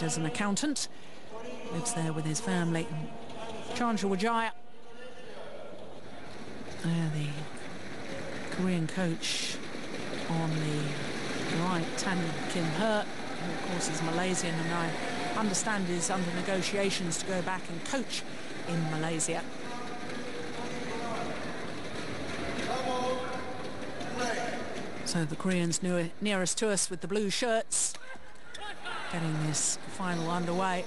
as an accountant. Lives there with his family. Candra Wijaya, there the Korean coach on the right, Tan Kim Her, who of course is Malaysian and I understand is under negotiations to go back and coach in Malaysia. So the Koreans nearest to us with the blue shirts getting this final underway.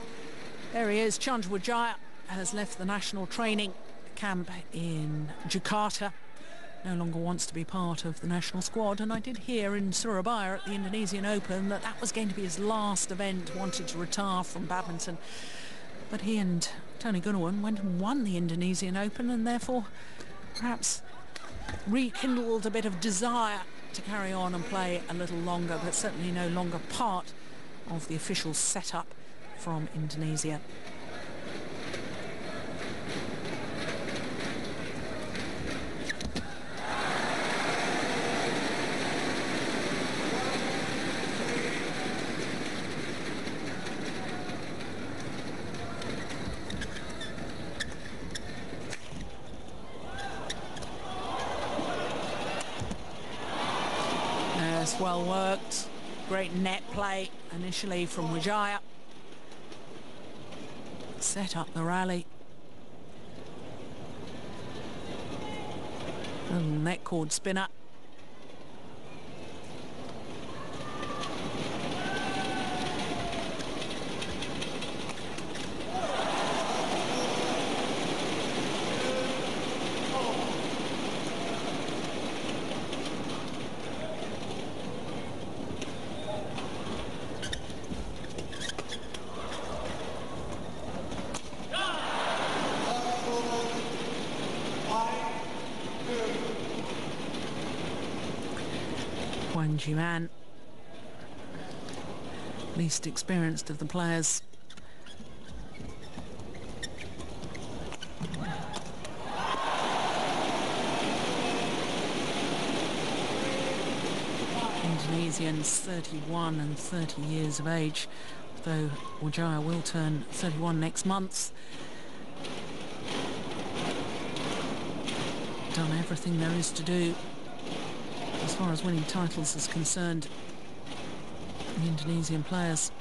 There he is, Candra Wijaya has left the national training camp in Jakarta. No longer wants to be part of the national squad and I did hear in Surabaya at the Indonesian Open that that was going to be his last event, wanted to retire from badminton. But he and Tony Gunawan went and won the Indonesian Open and therefore perhaps rekindled a bit of desire to carry on and play a little longer, but certainly no longer part of the official setup from Indonesia. Well worked. Great net play initially from Wijaya. Set up the rally. And net cord spinner. Hwang Ji Man, least experienced of the players. Indonesians 31 and 30 years of age, though Wijaya will turn 31 next month. Done everything there is to do as far as winning titles is concerned, the Indonesian players.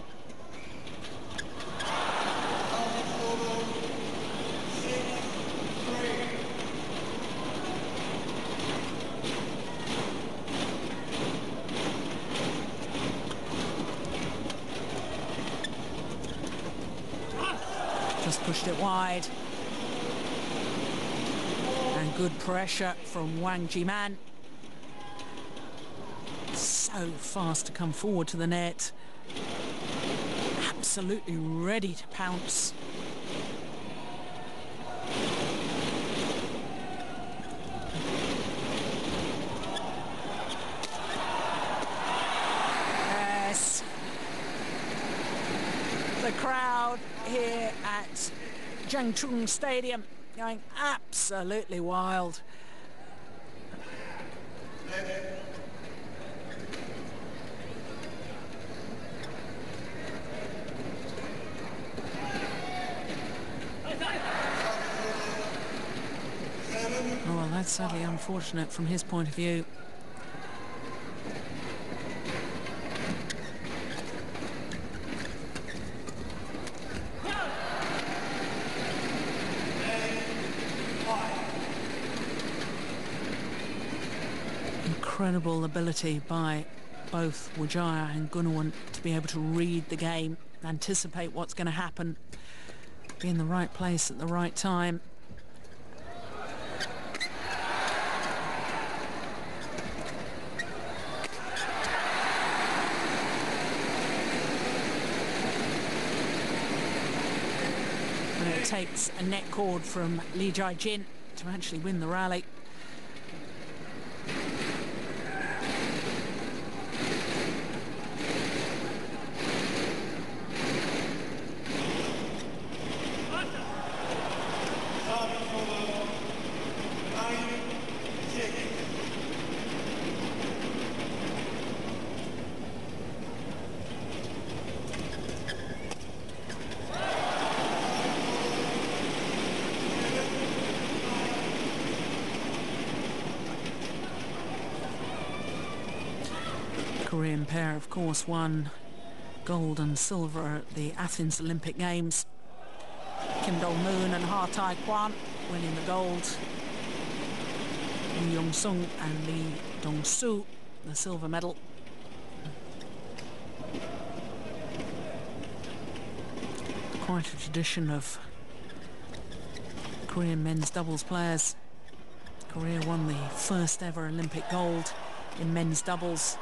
Just pushed it wide. And good pressure from Hwang Ji Man so fast to come forward to the net. Absolutely ready to pounce. Yes. The crowd here at Changchung Stadium going absolutely wild. That's sadly unfortunate from his point of view. Incredible ability by both Wijaya and Gunawan to be able to read the game, anticipate what's going to happen, be in the right place at the right time. Takes a net cord from Lee Jae-jin to actually win the rally. Korean pair, of course, won gold and silver at the Athens Olympic Games. Kim Dong-moon and Ha Tae-kwon winning the gold. Lee Yong-sung and Lee Dong-soo the silver medal. Quite a tradition of Korean men's doubles players. Korea won the first ever Olympic gold in men's doubles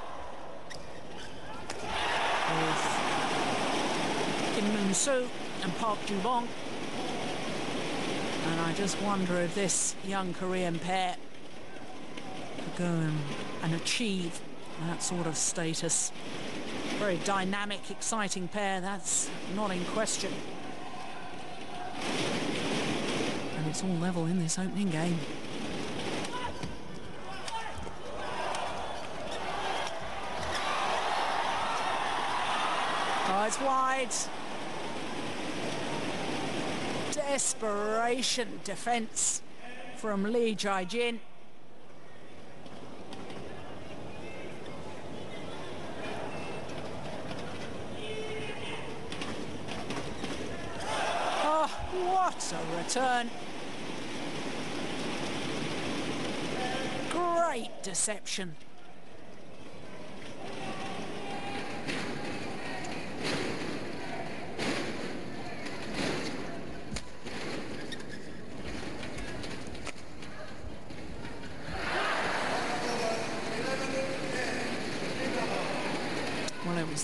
with Kim Moon-soo and Park Ju-bong. And I just wonder if this young Korean pair could go and, and achieve that sort of status. Very dynamic, exciting pair, that's not in question. And it's all level in this opening game. Oh, it's wide. Desperation defence from Lee Jae-jin. Oh, what a return. Great deception.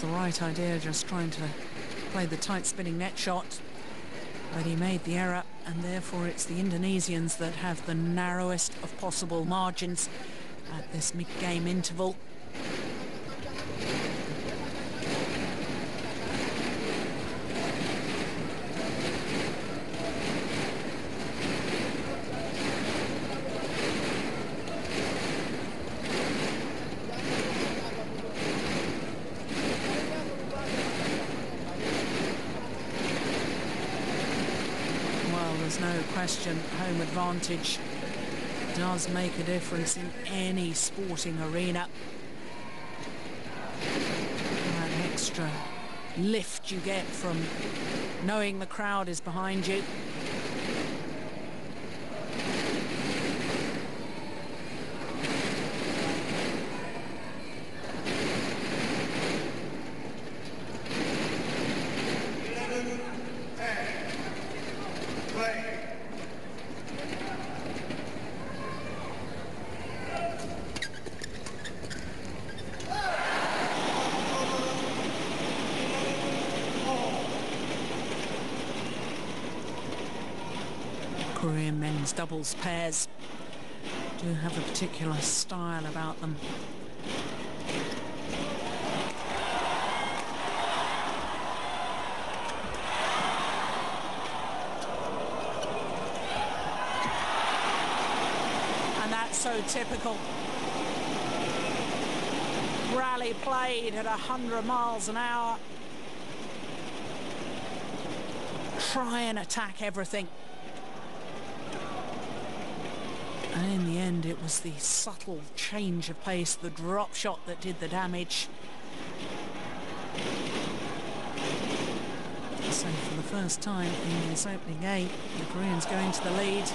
The right idea, just trying to play the tight spinning net shot. But he made the error, and therefore it's the Indonesians that have the narrowest of possible margins at this mid-game interval. Question, home advantage does make a difference in any sporting arena. That extra lift you get from knowing the crowd is behind you. Doubles pairs do have a particular style about them. And that's so typical. Rally played at 100 miles an hour. Try and attack everything. And in the end, it was the subtle change of pace, the drop shot that did the damage. So for the first time in this opening game, the Koreans go into the lead.